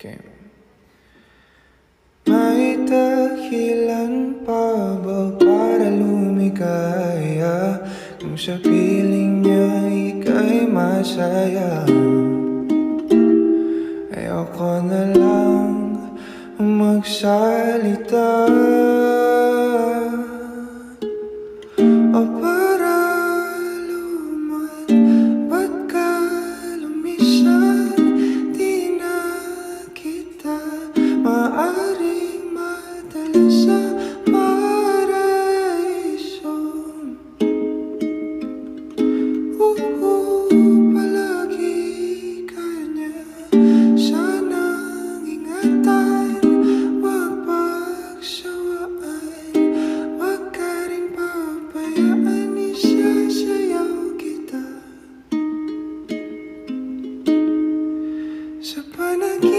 Okay. May dahilan pa ba para lumikaya? Kung sa piling niya ika'y masaya. Ayoko na lang magsalita Panagi